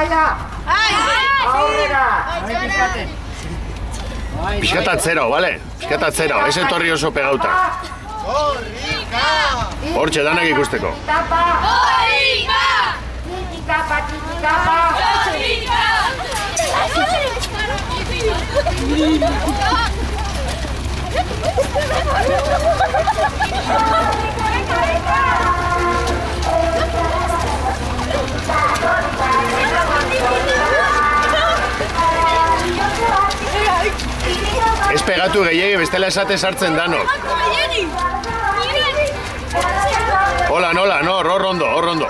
Aia! Ba, aurrera! Piskata atzero, bale? Piskata atzero, ez etorri oso pegauta. Horrika! Hortxe danak ikusteko. Horrika! Titikapa, titikapa! Horrika! Horrika! Horrika! pegatu gehiagin, bestela esate sartzen danok. Hola, nola, no, hor rondo, hor rondo.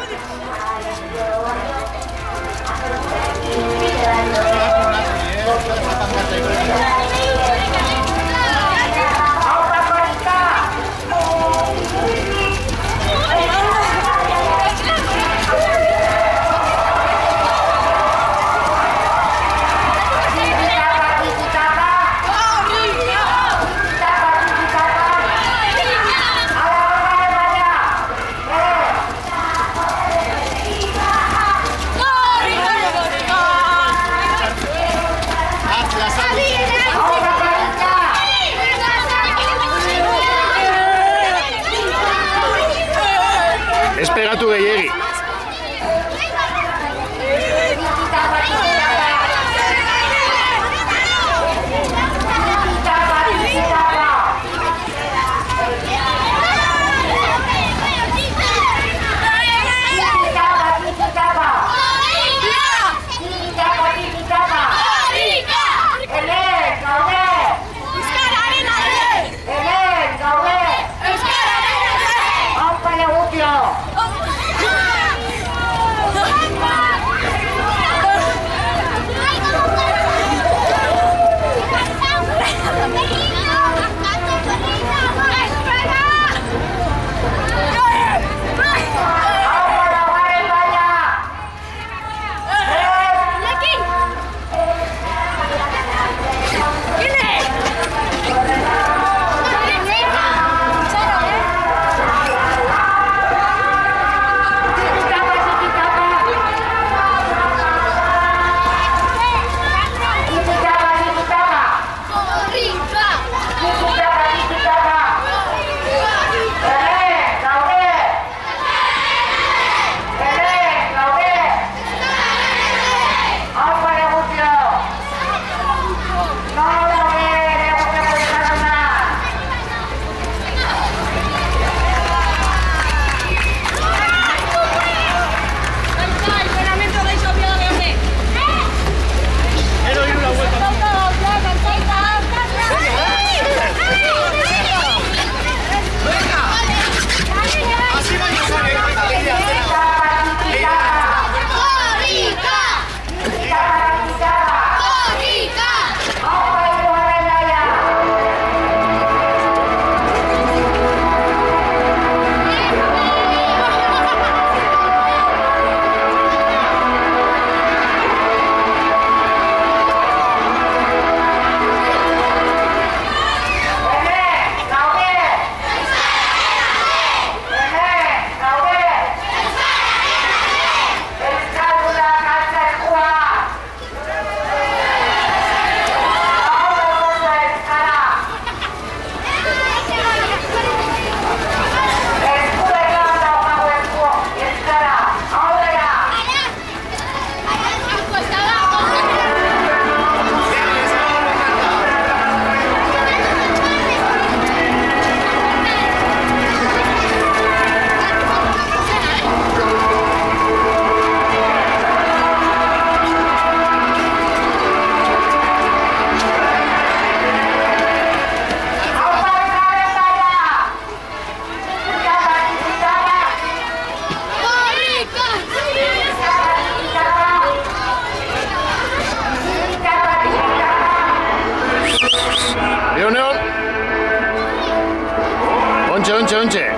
lonche.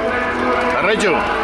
Arrecho.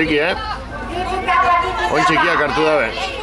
Poliki, eh? Oin txikiak hartu dabe.